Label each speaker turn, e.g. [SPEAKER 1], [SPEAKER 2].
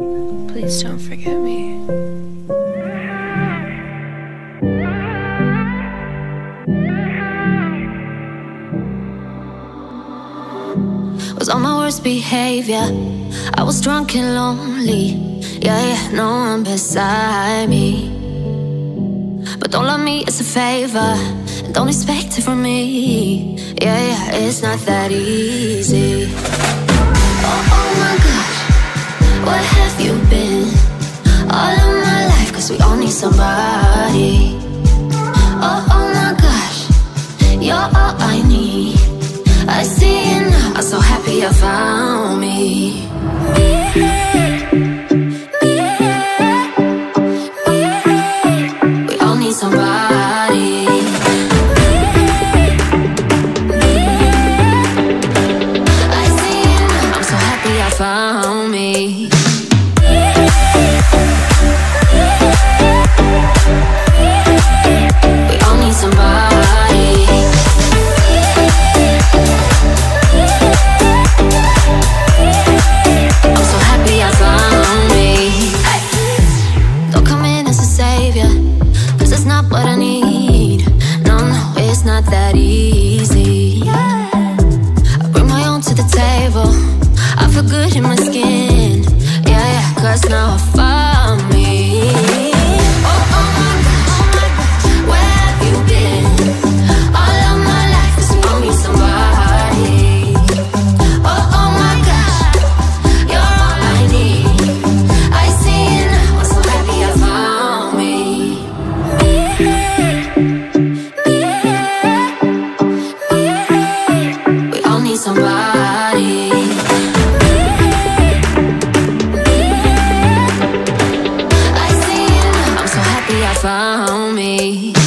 [SPEAKER 1] Please don't forget me.
[SPEAKER 2] Was on my worst behavior. I was drunk and lonely. Yeah, yeah, no one beside me. But don't love me as a favor. And don't expect it from me. Yeah, yeah, it's not that easy. Oh, oh my gosh, where have you been? All of my life, cause we all need somebody. Oh, oh my gosh, you're all I need. I see it now, I'm so happy I found me. Me, me, me. We all need somebody. found me.